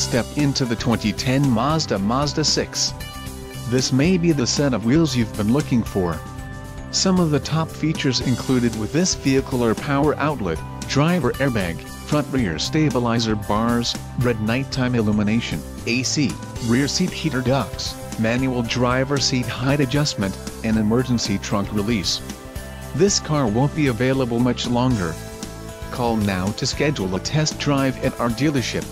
Step into the 2010 Mazda Mazda 6. This may be the set of wheels you've been looking for. Some of the top features included with this vehicle are power outlet, driver airbag, front rear stabilizer bars, red nighttime illumination, AC, rear seat heater ducts, manual driver seat height adjustment, and emergency trunk release. This car won't be available much longer. Call now to schedule a test drive at our dealership.